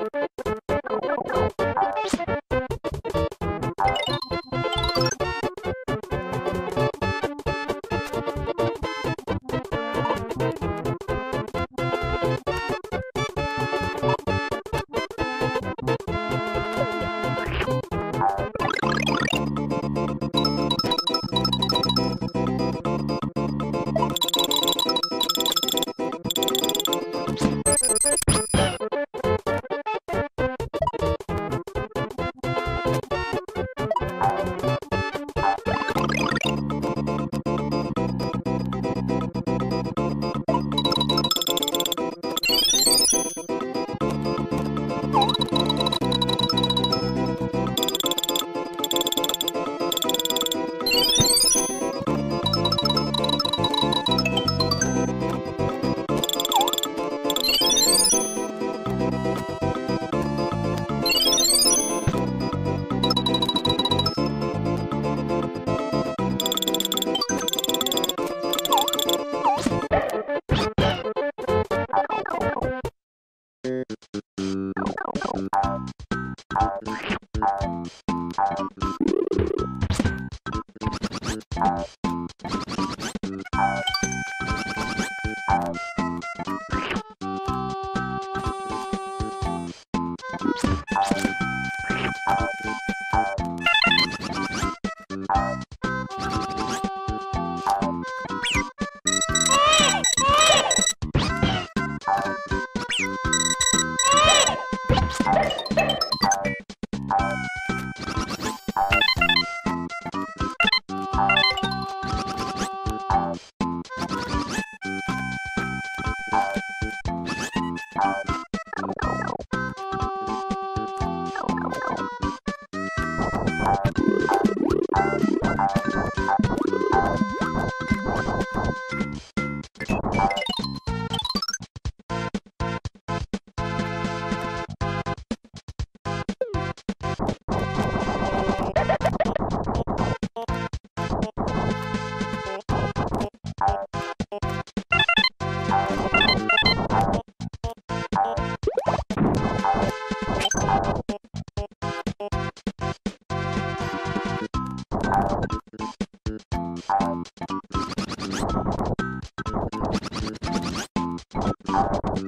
you. Bye. you.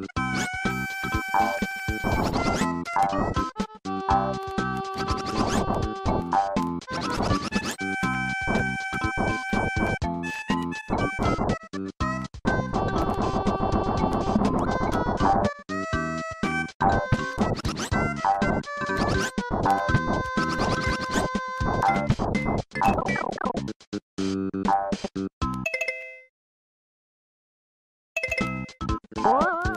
Oh!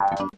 Thank